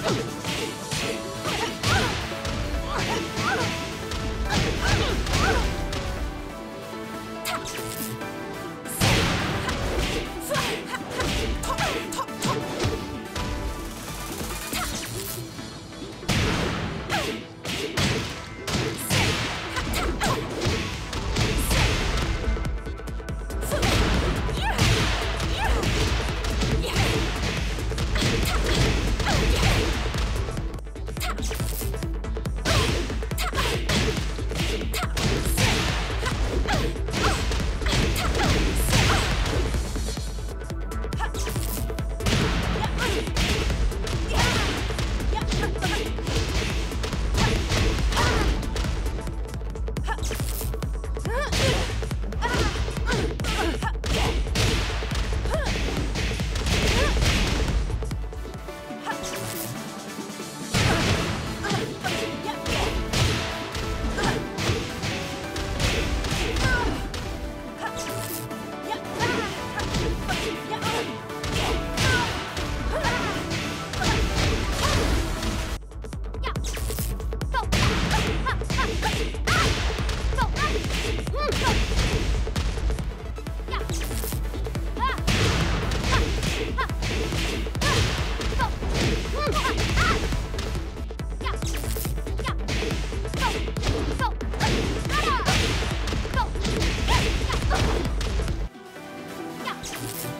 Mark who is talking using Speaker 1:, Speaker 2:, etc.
Speaker 1: Come
Speaker 2: Thank you.